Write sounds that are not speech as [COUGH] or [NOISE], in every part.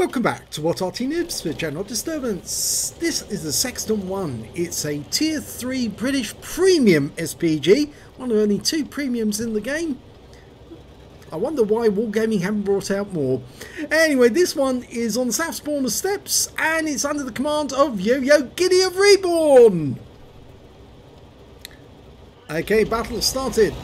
Welcome back to WOT Arty Noobs for General Disturbance. This is the Sexton 1. It's a Tier 3 British Premium SPG, one of only two premiums in the game. I wonder why Wargaming haven't brought out more. Anyway, this one is on the South Spawner Steppes, and it's under the command of Yo-Yo Giddy of Reborn. Okay, battle started.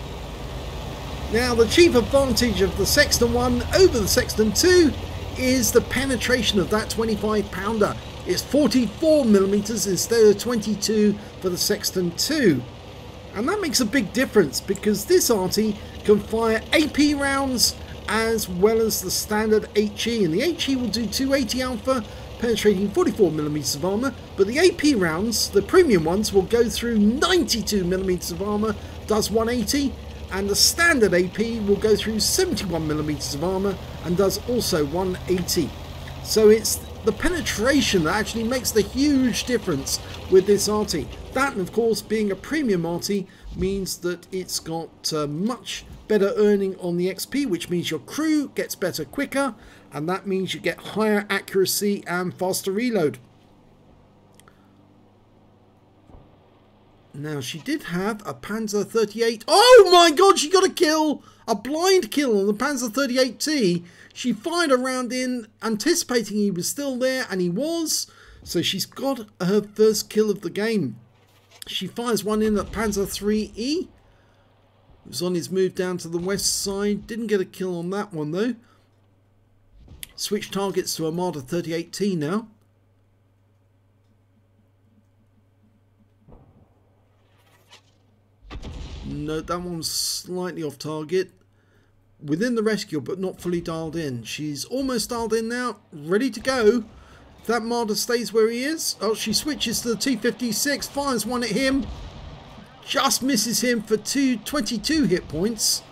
Now, the chief advantage of the Sexton 1 over the Sexton 2 is the penetration of that 25 pounder. It's 44 millimeters instead of 22 for the Sexton 2. And that makes a big difference because this arty can fire AP rounds as well as the standard HE. And the HE will do 280 alpha, penetrating 44 millimeters of armor. But the AP rounds, the premium ones, will go through 92 millimeters of armor, does 180 and the standard AP will go through 71 millimeters of armor and does also 180. So it's the penetration that actually makes the huge difference with this arty. That of course being a premium arty means that it's got uh, much better earning on the XP which means your crew gets better quicker and that means you get higher accuracy and faster reload. Now, she did have a Panzer 38. Oh my god, she got a kill! A blind kill on the Panzer 38T. She fired a round in, anticipating he was still there, and he was. So she's got her first kill of the game. She fires one in at Panzer 3E. He was on his move down to the west side. Didn't get a kill on that one, though. Switch targets to a Marder 38T now. That one's slightly off target. Within the rescue, but not fully dialed in. She's almost dialed in now, ready to go. That Marder stays where he is. Oh, she switches to the T-56, fires one at him. Just misses him for two, 22 hit points.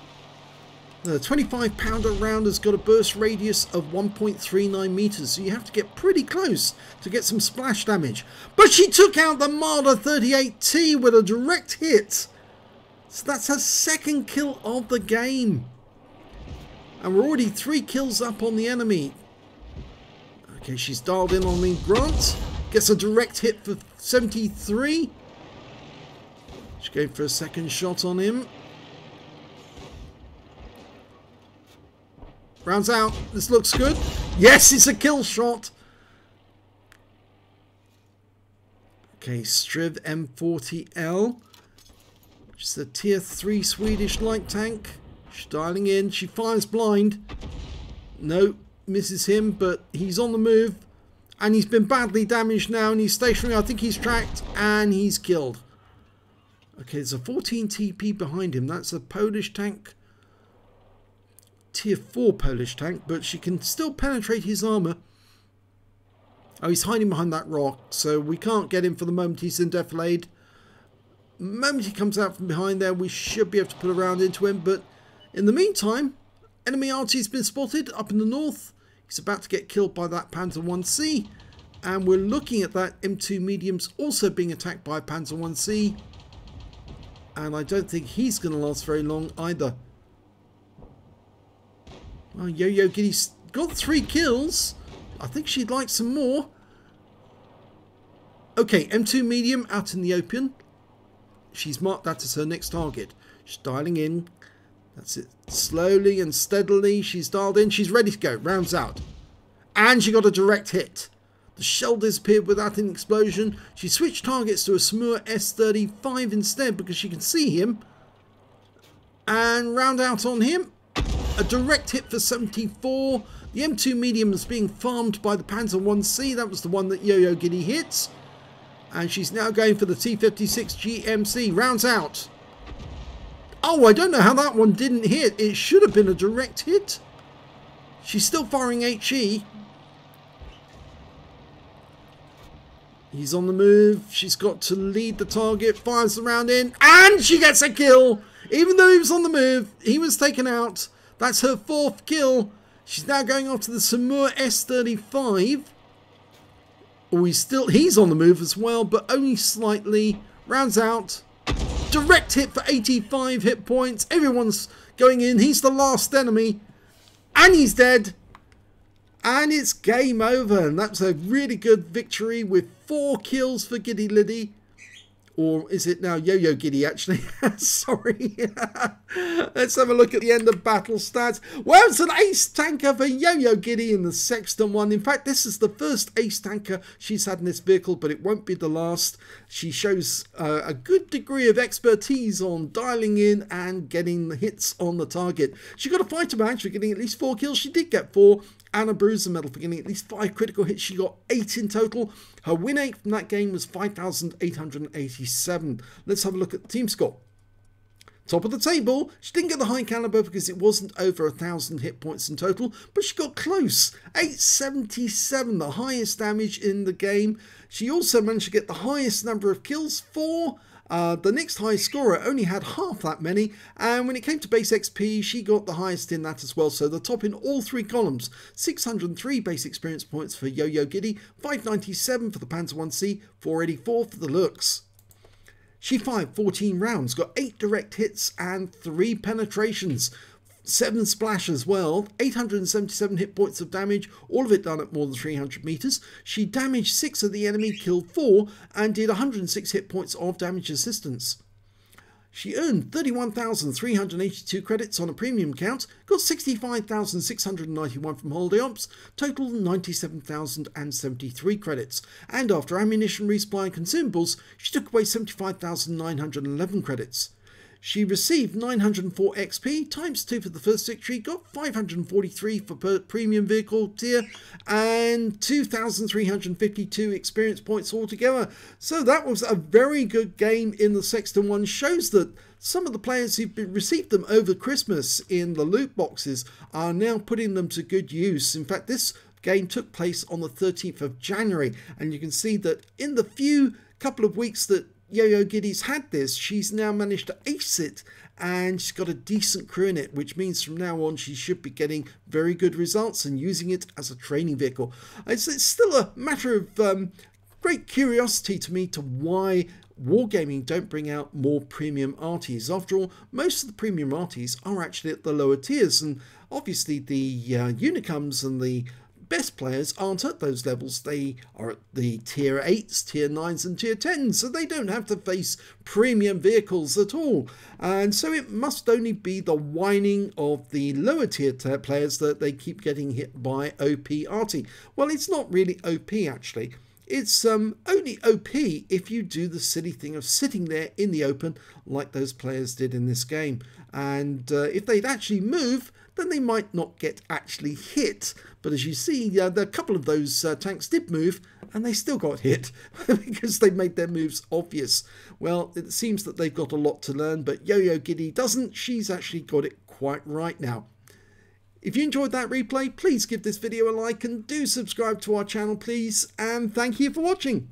The 25 pounder round has got a burst radius of 1.39 meters, so you have to get pretty close to get some splash damage. But she took out the Marder 38T with a direct hit. So that's her second kill of the game. And we're already three kills up on the enemy. Okay, she's dialed in on me. Grant gets a direct hit for 73. She's going for a second shot on him. Rounds out. This looks good. Yes, it's a kill shot. Okay, Striv M40L. She's a tier 3 Swedish light tank. She's dialing in. She fires blind. No, misses him, but he's on the move. And he's been badly damaged now and he's stationary. I think he's tracked and he's killed. Okay, there's a 14 TP behind him. That's a Polish tank. Tier 4 Polish tank, but she can still penetrate his armour. Oh, he's hiding behind that rock, so we can't get him for the moment. He's in defilade moment he comes out from behind there, we should be able to pull around into him. But in the meantime, enemy arty's been spotted up in the north. He's about to get killed by that Panzer 1C. And we're looking at that M2 mediums also being attacked by Panzer 1C. And I don't think he's going to last very long either. Oh, Yo-Yo Giddy's got three kills. I think she'd like some more. Okay, M2 medium out in the open. She's marked that as her next target. She's dialing in. That's it. Slowly and steadily, she's dialed in. She's ready to go. Rounds out. And she got a direct hit. The shell disappeared without an explosion. She switched targets to a Somua S35 instead because she can see him. And round out on him. A direct hit for 74. The M2 medium is being farmed by the Panzer 1C. That was the one that Yo-Yo Giddy hits. And she's now going for the T56 GMC. Rounds out. Oh, I don't know how that one didn't hit. It should have been a direct hit. She's still firing HE. He's on the move. She's got to lead the target. Fires the round in. And she gets a kill. Even though he was on the move, he was taken out. That's her fourth kill. She's now going off to the Somua S35. He's still, he's on the move as well, but only slightly. Rounds out. Direct hit for 85 hit points. Everyone's going in. He's the last enemy. And he's dead. And it's game over. And that's a really good victory with four kills for Giddy Liddy or is it now Yo-Yo Giddy actually? [LAUGHS] Sorry. [LAUGHS] Let's have a look at the end of battle stats. Well, it's an ace tanker for Yo-Yo Giddy in the Sexton one. In fact, this is the first ace tanker she's had in this vehicle, but it won't be the last. She shows uh, a good degree of expertise on dialing in and getting the hits on the target. She got a fighter badge for getting at least four kills. She did get four, and a Bruiser medal for getting at least five critical hits. She got eight in total. Her WN8 from that game was 5,887. Let's have a look at the team score. Top of the table, she didn't get the high caliber because it wasn't over a thousand hit points in total, but she got close. 877, the highest damage in the game. She also managed to get the highest number of kills, four, uh, the next highest scorer only had half that many, and when it came to base XP, she got the highest in that as well. So the top in all three columns 603 base experience points for Yo Yo Giddy, 597 for the Panzer 1C, 484 for the Luchs. She fired 14 rounds, got 8 direct hits and 3 penetrations. 7 splash as well, 877 hit points of damage, all of it done at more than 300 meters. She damaged 6 of the enemy, killed 4, and did 106 hit points of damage assistance. She earned 31,382 credits on a premium count, got 65,691 from holiday ops, total 97,073 credits, and after ammunition resupply and consumables, she took away 75,911 credits. She received 904 XP times 2 for the first victory, got 543 for premium vehicle tier, and 2,352 experience points altogether. So that was a very good game in the Sexton one. Shows that some of the players who've received them over Christmas in the loot boxes are now putting them to good use. In fact, this game took place on the 13th of January, and you can see that in the few couple of weeks that Yo-Yo Giddy's had this, she's now managed to ace it and she's got a decent crew in it, which means from now on she should be getting very good results and using it as a training vehicle. It's, it's still a matter of um, great curiosity to me to why Wargaming don't bring out more premium arties. After all, most of the premium arties are actually at the lower tiers, and obviously the uh, Unicums and the best players aren't at those levels. They are at the tier 8s, tier 9s and tier 10s, so they don't have to face premium vehicles at all. And so it must only be the whining of the lower tier players that they keep getting hit by OP arty. Well, it's not really OP actually. It's um, only OP if you do the silly thing of sitting there in the open like those players did in this game. And uh, if they'd actually move, then they might not get actually hit. But as you see, uh, a couple of those uh, tanks did move and they still got hit [LAUGHS] because they made their moves obvious. Well, it seems that they've got a lot to learn, but Yo-Yo Giddy doesn't. She's actually got it quite right now. If you enjoyed that replay, please give this video a like and do subscribe to our channel, please. And thank you for watching.